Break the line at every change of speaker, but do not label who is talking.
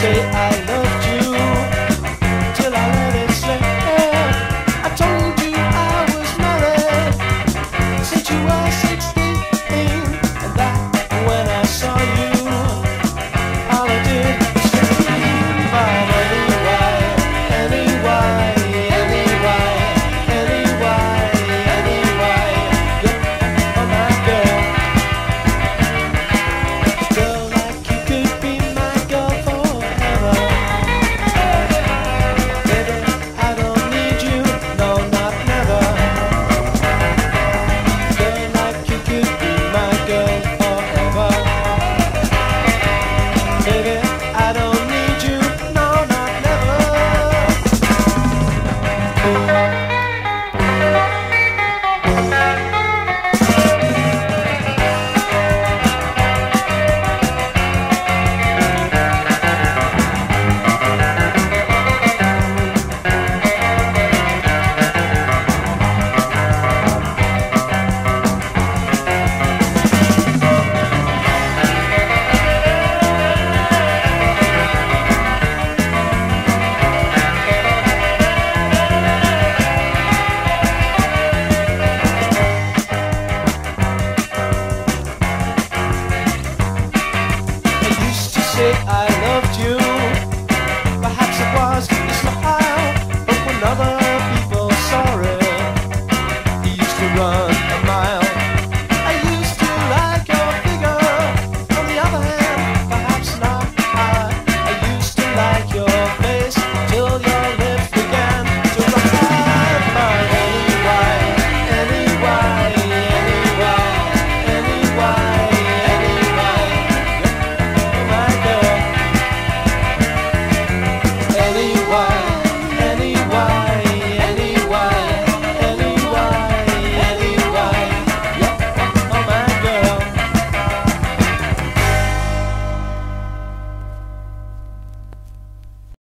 say I say I loved you.